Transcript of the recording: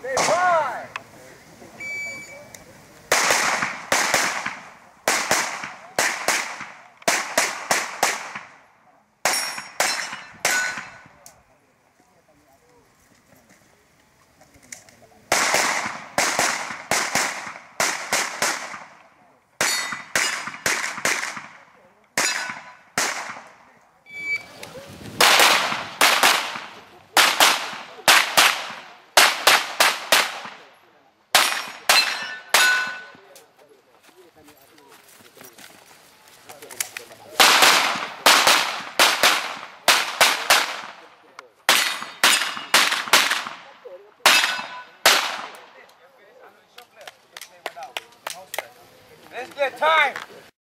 Stay Let's get time.